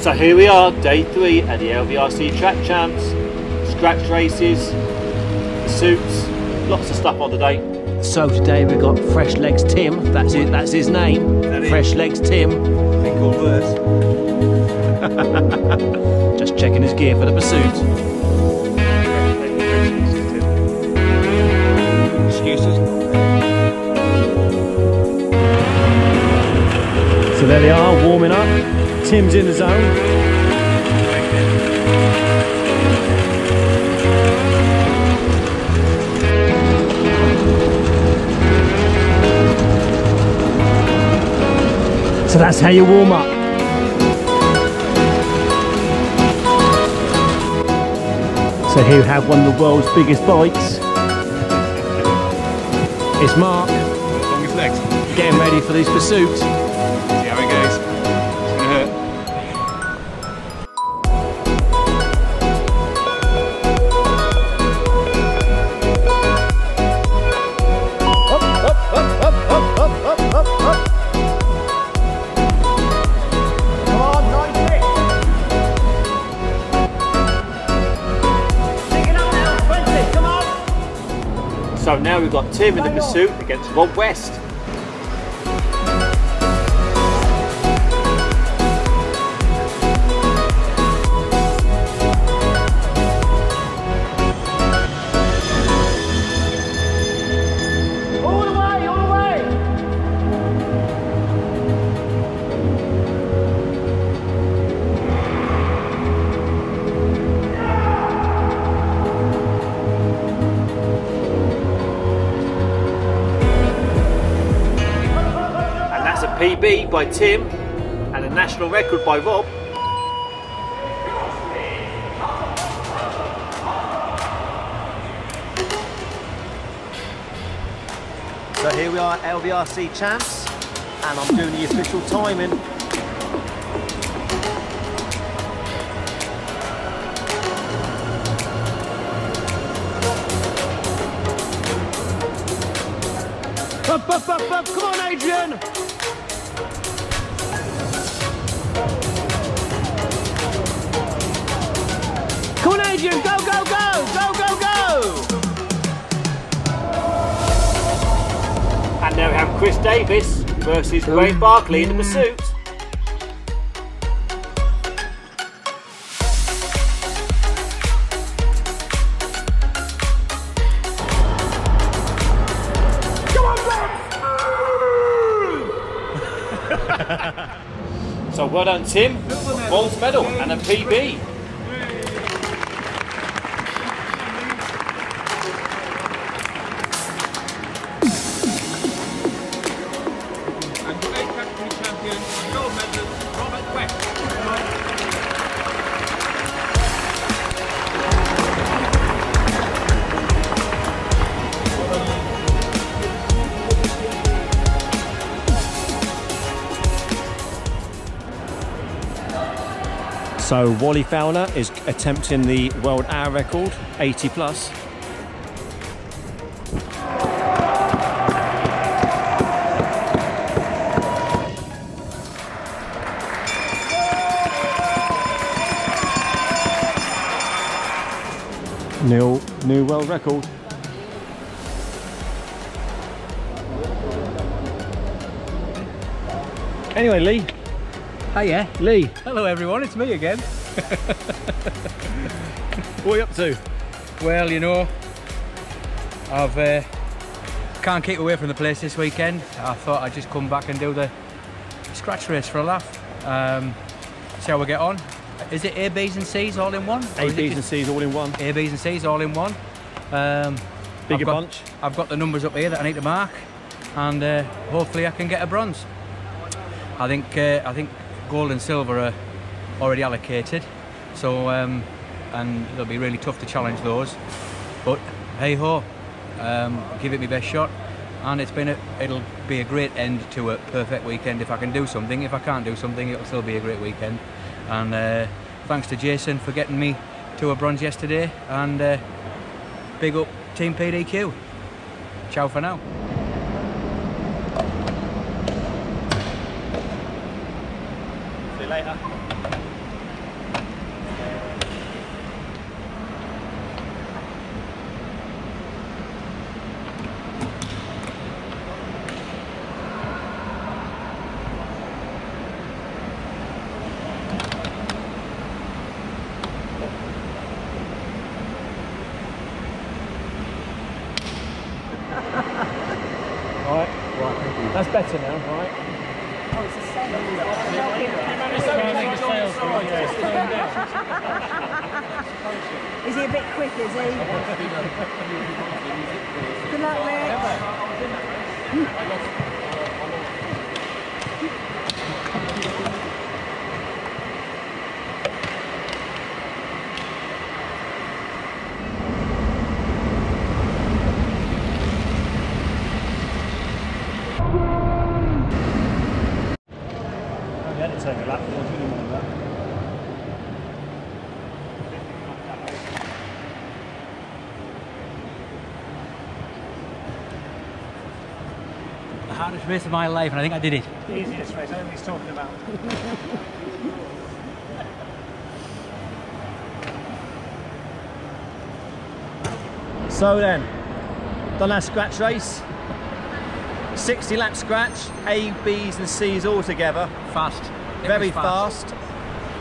So here we are, day three at the LVRC Track Champs. Scratch races, suits, lots of stuff on the day. So today we've got Fresh Legs Tim, that's it, that's his name. That is. Fresh Legs Tim. Been called worse. Just checking his gear for the pursuit. Excuses. So there they are, warming up. Tim's in the zone. So that's how you warm up. So here we have one of the world's biggest bikes. It's Mark, Longest legs. getting ready for this pursuit. So now we've got Tim in the pursuit against Rob West. PB by Tim and a national record by Rob. So here we are, at LVRC champs, and I'm doing the official timing. Up, up, up, up. Come on, Adrian! Go, go, go! Go, go, go! And now we have Chris Davis versus Wayne Barkley in the hmm. pursuit. So well done Tim, bronze medal and a PB. So Wally Fowler is attempting the world hour record, 80 plus. New, new world record. Anyway, Lee. Hiya. Lee, Hello everyone, it's me again. what are you up to? Well, you know, I've uh, can't keep away from the place this weekend. I thought I'd just come back and do the scratch race for a laugh. Um, see how we get on. Is it A, B's and C's all in one? A, B's and C's all in one. A, B's and C's all in one. Um, Bigger I've got, bunch. I've got the numbers up here that I need to mark, and uh, hopefully I can get a bronze. I think uh, I think gold and silver are already allocated, so um, and it'll be really tough to challenge those. But hey ho, um, give it my best shot, and it's been a, it'll be a great end to a perfect weekend if I can do something. If I can't do something, it'll still be a great weekend. And uh, thanks to Jason for getting me to a bronze yesterday, and uh, big up Team PDQ. Ciao for now. light right, that's better now, right? Oh, Is he a bit quick, is he? Good luck, Rich. I had to take a lap, but I didn't want that. The hardest race of my life, and I think I did it. Easiest race, everybody's talking about. so then, done our scratch race. 60 lap scratch, A, B's and C's all together. Fast. It Very was fast.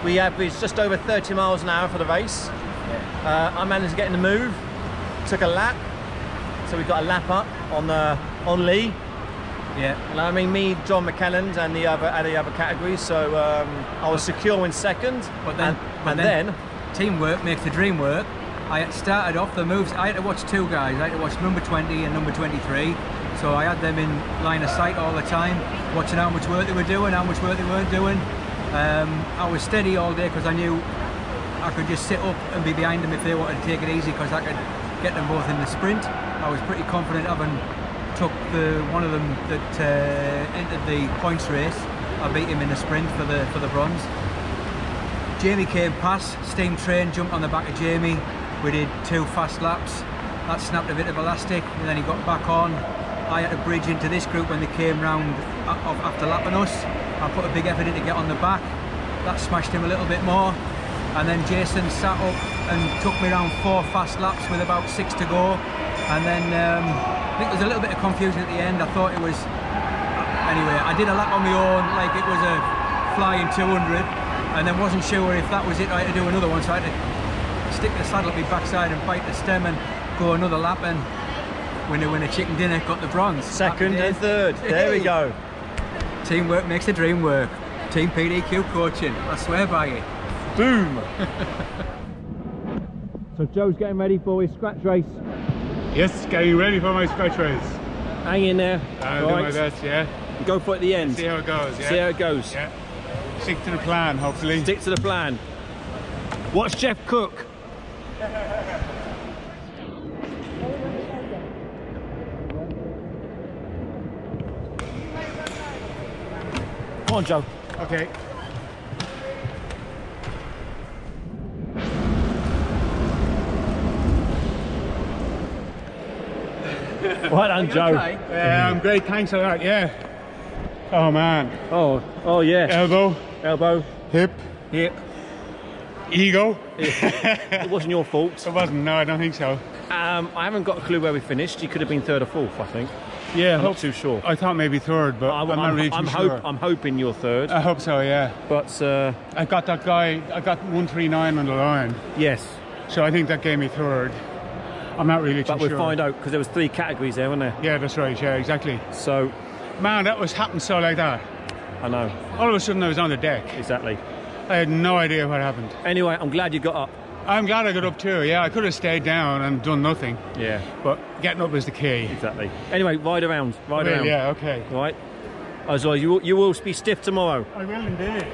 We averaged just over 30 miles an hour for the race. Uh, I managed to get in the move, took a lap, so we got a lap up on the on Lee. Yeah. And I mean, me, John McKelland, and the other and the other categories. So um, I was secure in second. But then, and, but and then, then, teamwork makes the dream work. I started off the moves. I had to watch two guys. I had to watch number 20 and number 23. So I had them in line of sight all the time, watching how much work they were doing, how much work they weren't doing. Um, I was steady all day because I knew I could just sit up and be behind them if they wanted to take it easy because I could get them both in the sprint. I was pretty confident having took the one of them that uh, entered the points race. I beat him in the sprint for the for the bronze. Jamie came past, steam train, jumped on the back of Jamie. We did two fast laps. That snapped a bit of elastic, and then he got back on. I had to bridge into this group when they came round after lapping us. I put a big effort in to get on the back. That smashed him a little bit more. And then Jason sat up and took me around four fast laps with about six to go. And then um, I think there was a little bit of confusion at the end. I thought it was anyway, I did a lap on my own, like it was a flying 200, and then wasn't sure if that was it. I had to do another one, so I had to stick the saddle at my backside and bite the stem and go another lap. And winner, winner, chicken dinner, got the bronze. second and third. There we go. Teamwork makes the dream work. Team PDQ coaching. I swear by it. Boom. so Joe's getting ready for his scratch race. Yes, getting ready for my scratch race. Hang in there. I'll do my best, yeah. Go for it at the end. See how it goes, yeah. See how it goes. Yeah. Stick to the plan, hopefully. Stick to the plan. Watch Jeff Cook. Come on, Joe. Okay. Well done, Joe. Yeah, I'm great, thanks a lot, yeah. Oh man. Oh, oh yeah. Elbow, Elbow, hip, hip. ego. It wasn't your fault. It wasn't, no, I don't think so. Um, I haven't got a clue where we finished. You could have been third or fourth, I think. Yeah, I'm hope, not too sure. I thought maybe third, but I, am not really I'm, sure. hope, I'm hoping you're third, I hope so, yeah. but uh, I got that guy, I got 139 on the line, yes. so I think that gave me third. I'm not really But we'll sure. find out because there was three categories there, weren't there? Yeah, that's right, yeah, exactly. So Man, that was happened so like that. I know All of a sudden I was on the deck. exactly. I had no idea what happened. Anyway, I'm glad you got up. I'm glad I got up too. Yeah, I could have stayed down and done nothing, Yeah, but getting up was the key. exactly. Anyway, ride around, ride around. yeah, okay. Right. As well, you you will be stiff tomorrow. I will indeed.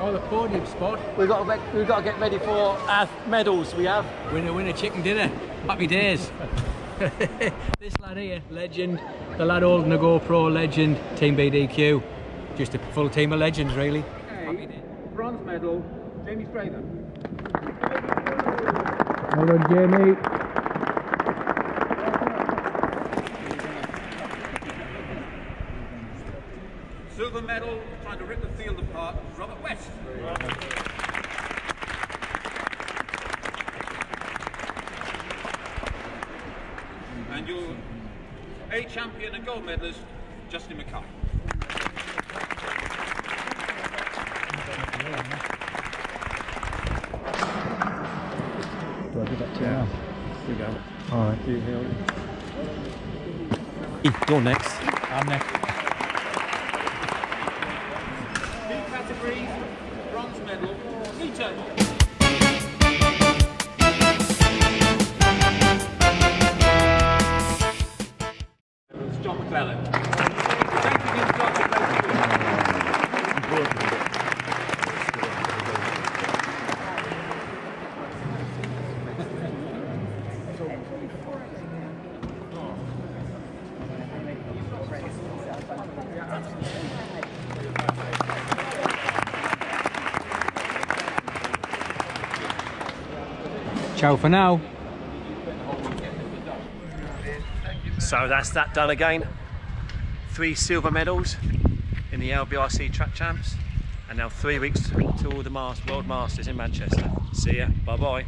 Oh, the podium spot. We've got to, we've got to get ready for our medals. We have. Winner, winner, chicken dinner. Happy days. this lad here, legend. The lad holding the GoPro, legend. Team PDQ. Just a full team of legends, really. Happy days. Bronze medal, Jamie Fraser. Well done, Jamie. Silver medal, trying to rip the field apart, Robert West. And your A champion and gold medalist, Justin Mackay. Here we go. All right. You're next. I'm next. New categories, bronze medal, Nito. Ciao for now. So that's that done again. Three silver medals in the LVRC Track Champs, and now three weeks till the Mas- World Masters in Manchester. See ya. Bye bye.